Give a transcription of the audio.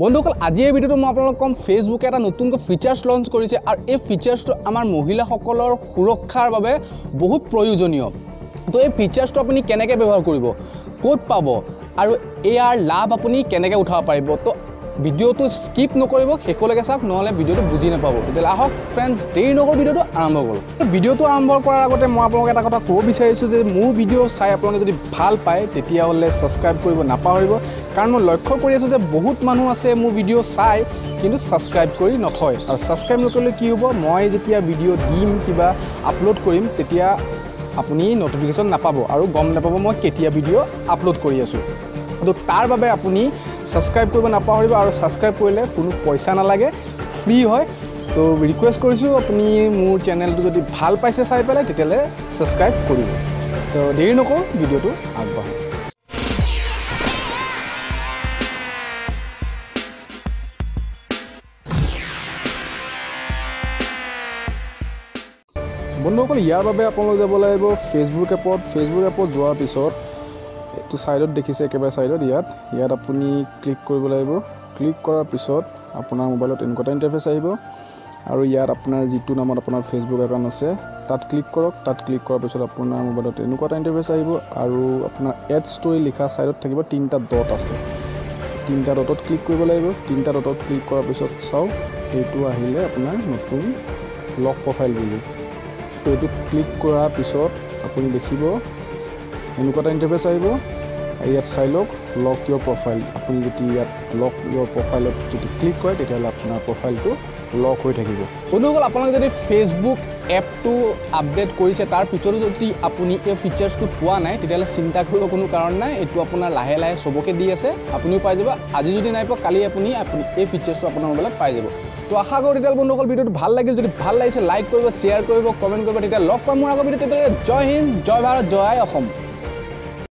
বন্ধুসকল আজি এই ভিডিঅ'টো মই আপোনালোকক ক'ম ফেচবুকে এটা নতুনকৈ ফিচাৰ্ছ লঞ্চ কৰিছে আৰু এই ফিচাৰ্ছটো আমাৰ মহিলাসকলৰ সুৰক্ষাৰ বাবে বহুত প্ৰয়োজনীয়। তো এই ফিচাৰ্ছটো আপুনি কেনেকৈ ব্যৱহাৰ কৰিব ক'ত পাব আৰু ইয়াৰ লাভ আপুনি কেনেকৈ উঠাব পাৰিব তো ভিডিঅ'টো স্কিপ নকৰিব শেষলৈকে চাওক নহ'লে ভিডিঅ'টো বুজি নাপাব। তেতিয়াহ'লে আহক ফ্ৰেণ্ডছ দেৰি নকৰোঁ ভিডিঅ'টো আৰম্ভ কৰোঁ। ভিডিঅ'টো আৰম্ভ কৰাৰ আগতে মই আপোনালোকক এটা কথা ক'ব বিচাৰিছোঁ যে মোৰ ভিডিঅ' চাই আপোনালোকে যদি ভাল পায় তেতিয়াহ'লে ছাবস্ক্ৰাইব কৰিব নাপাহৰিব। কাৰণ মই লক্ষ্য কৰি আছোঁ যে বহুত মানুহ আছে মোৰ ভিডিঅ' চাই কিন্তু ছাবস্ক্ৰাইব কৰি নথয়। আৰু ছাবস্ক্ৰাইব নকৰিলে কি হ'ব? মই যেতিয়া ভিডিঅ' দিম কিবা আপলোড কৰিম তেতিয়া আপুনি নটিফিকেশ্যন নাপাব। আৰু গম নাপাব মই কেতিয়া ভিডিঅ' আপলোড কৰি আছোঁ। তো তাৰ বাবে আপুনি ছাবস্ক্ৰাইব কৰিব নাপাহৰিব আৰু ছাবস্ক্ৰাইব কৰিলে কোনো পইচা নালাগে ফ্ৰী হয়। তো ৰিকুৱেষ্ট কৰিছোঁ আপুনি মোৰ চেনেলটো যদি ভাল পাইছে চাই পেলাই তেতিয়াহ'লে ছাবস্ক্ৰাইব কৰিব। তো দেৰি নকৰোঁ ভিডিঅ'টো আগবাঢ়োঁ বন্ধুসকল ইয়াৰ বাবে আপোনালোক যাব লাগিব ফেচবুক এপত ফেচবুক এপত যোৱাৰ পিছত এইটো ছাইডত দেখিছে একেবাৰে ছাইডত ইয়াত। ইয়াত আপুনি ক্লিক কৰিব লাগিব। ক্লিক কৰাৰ পিছত আপোনাৰ মোবাইলত এনেকুৱা ইণ্টাৰফেচ আহিব। আৰু ইয়াত আপোনাৰ যিটো নামত আপোনাৰ ফেচবুক একাউণ্ট আছে তাত ক্লিক কৰক। তাত ক্লিক কৰাৰ পিছত আপোনাৰ মোবাইলত এনেকুৱা এটা ইণ্টাৰফেচ আহিব। আৰু আপোনাৰ এড ষ্টৰি লিখা ছাইডত থাকিব তিনিটা ডট আছে। তিনিটা ডটত ক্লিক কৰিব লাগিব। তিনিটা ডটত ক্লিক কৰাৰ পিছত চাওক এইটো আহিলে আপোনাৰ নতুন লক প্ৰফাইল বুলি। তো এইটো ক্লিক কৰাৰ পিছত আপুনি দেখিব এনেকুৱা এটা ইণ্টাৰফেচ আহিব। ইয়াত চাই লওক লক ইয়ৰ প্ৰফাইল আপুনি যদি ইয়াত লক ইয়ৰ প্ৰফাইলত যদি ক্লিক কৰে তেতিয়াহ'লে আপোনাৰ প্ৰফাইলটো লক হৈ থাকিব। বন্ধুসকল আপোনালোকে যদি ফেচবুক এপটো আপডেট কৰিছে তাৰ পিছতো যদি আপুনি এই ফিচাৰ্ছটো পোৱা নাই তেতিয়াহ'লে চিন্তা কৰিব কোনো কাৰণ নাই। এইটো আপোনাৰ লাহে লাহে চবকে দি আছে আপুনিও পাই যাব। আজি যদি নাই পোৱা কালি আপুনি আপুনি এই ফিচাৰ্ছটো আপোনাৰ মোবাইলত পাই যাব। তো আশা কৰোঁ তেতিয়াহ'লে বন্ধুসকল ভিডিঅ'টো ভাল লাগিল। যদি ভাল লাগিছে লাইক কৰিব শ্বেয়াৰ কৰিব কমেণ্ট কৰিব তেতিয়া লগ পাম মোৰ আগৰ ভিডিঅ' তেতিয়াহ'লে জয় হিন্দ জয় ভাৰত জয় অসম।